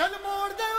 Tell more than